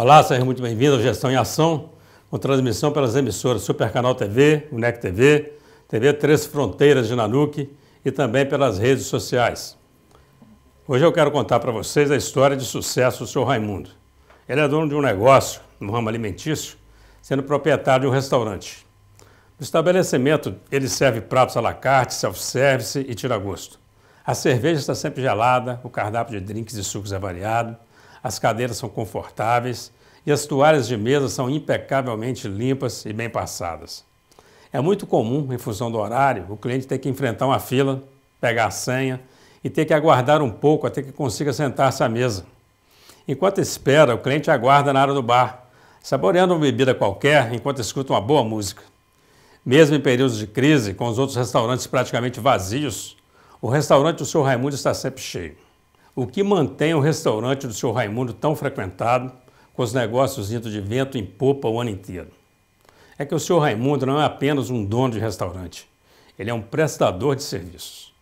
Olá, seja muito bem-vindo ao Gestão em Ação, com transmissão pelas emissoras Super Canal TV, UNEC TV, TV Três Fronteiras de Nanuque e também pelas redes sociais. Hoje eu quero contar para vocês a história de sucesso do Sr. Raimundo. Ele é dono de um negócio no ramo alimentício, sendo proprietário de um restaurante. No estabelecimento, ele serve pratos à la carte, self-service e tira gosto. A cerveja está sempre gelada, o cardápio de drinks e sucos é variado, as cadeiras são confortáveis e as toalhas de mesa são impecavelmente limpas e bem passadas. É muito comum, em função do horário, o cliente ter que enfrentar uma fila, pegar a senha e ter que aguardar um pouco até que consiga sentar-se à mesa. Enquanto espera, o cliente aguarda na área do bar, saboreando uma bebida qualquer enquanto escuta uma boa música. Mesmo em períodos de crise, com os outros restaurantes praticamente vazios, o restaurante do Sr. Raimundo está sempre cheio. O que mantém o restaurante do Sr. Raimundo tão frequentado, com os negócios indo de vento em popa o ano inteiro? É que o Sr. Raimundo não é apenas um dono de restaurante, ele é um prestador de serviços.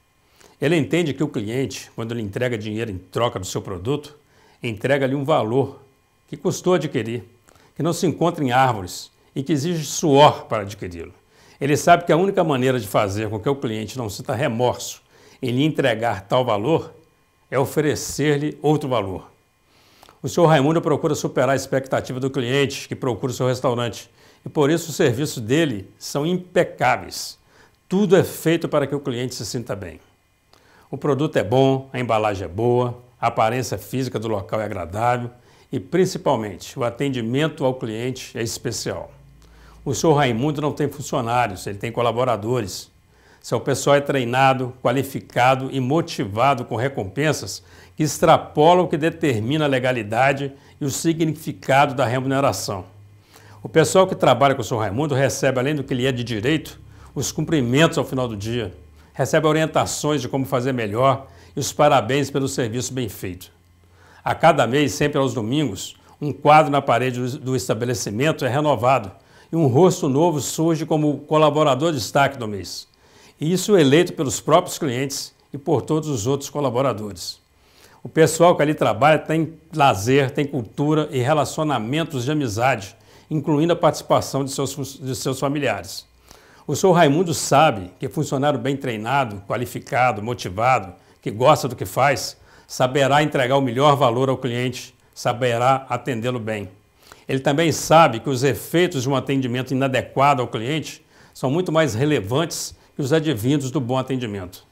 Ele entende que o cliente, quando lhe entrega dinheiro em troca do seu produto, entrega-lhe um valor que custou adquirir, que não se encontra em árvores e que exige suor para adquiri-lo. Ele sabe que a única maneira de fazer com que o cliente não sinta remorso em lhe entregar tal valor é oferecer-lhe outro valor. O senhor Raimundo procura superar a expectativa do cliente que procura o seu restaurante e por isso os serviços dele são impecáveis. Tudo é feito para que o cliente se sinta bem. O produto é bom, a embalagem é boa, a aparência física do local é agradável e, principalmente, o atendimento ao cliente é especial. O senhor Raimundo não tem funcionários, ele tem colaboradores. Seu pessoal é treinado, qualificado e motivado com recompensas que extrapolam o que determina a legalidade e o significado da remuneração. O pessoal que trabalha com o senhor Raimundo recebe, além do que lhe é de direito, os cumprimentos ao final do dia, recebe orientações de como fazer melhor e os parabéns pelo serviço bem feito. A cada mês, sempre aos domingos, um quadro na parede do estabelecimento é renovado e um rosto novo surge como colaborador de destaque do mês. E isso é eleito pelos próprios clientes e por todos os outros colaboradores. O pessoal que ali trabalha tem lazer, tem cultura e relacionamentos de amizade, incluindo a participação de seus, de seus familiares. O senhor Raimundo sabe que funcionário bem treinado, qualificado, motivado, que gosta do que faz, saberá entregar o melhor valor ao cliente, saberá atendê-lo bem. Ele também sabe que os efeitos de um atendimento inadequado ao cliente são muito mais relevantes que os advindos do bom atendimento.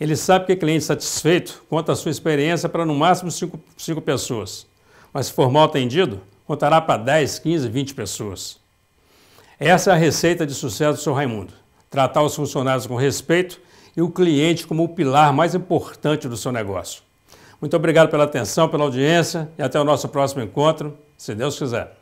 Ele sabe que cliente satisfeito conta a sua experiência para no máximo 5 pessoas, mas se for mal atendido, contará para 10, 15, 20 pessoas. Essa é a receita de sucesso do Sr. Raimundo. Tratar os funcionários com respeito e o cliente como o pilar mais importante do seu negócio. Muito obrigado pela atenção, pela audiência e até o nosso próximo encontro, se Deus quiser.